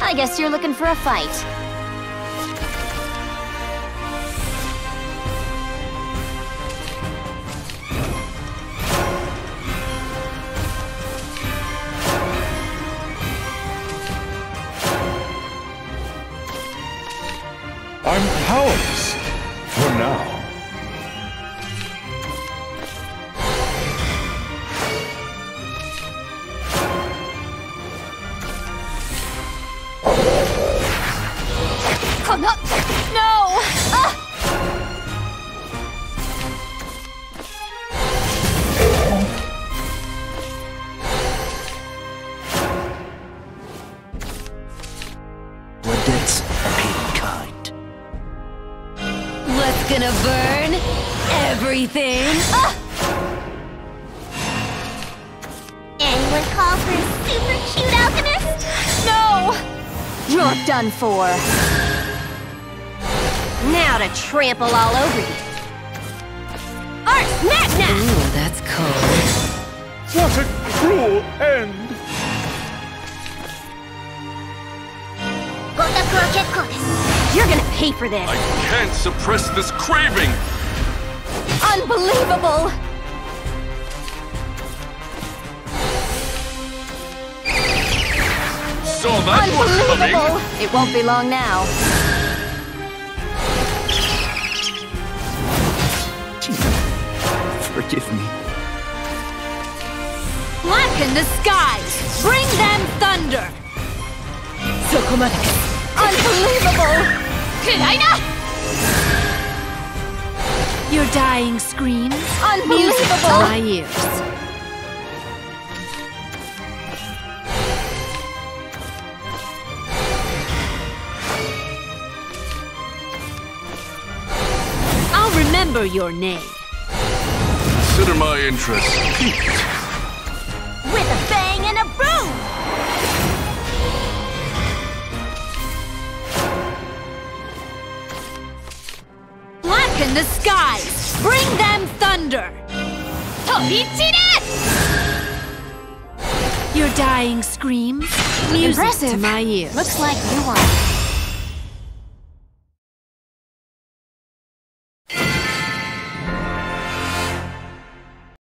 I guess you're looking for a fight. I'm powerless. For now. Debts paid in kind. What's gonna burn? Everything! Ah! Anyone call for a super cute alchemist? No! You're done for. Now to trample all over you. Ars Magna! Ooh, that's cold. What a cruel end! You're gonna pay for this. I can't suppress this craving! Unbelievable! Saw that one coming! Unbelievable! It won't be long now. Forgive me. Blacken the skies! Bring them thunder! Unbelievable! Your dying screams Music to my ears. I'll remember your name. Consider my interest piqued. With a bang and a Blacken the skies! Bring them thunder! Your dying screams Music to my ears. Looks like you won.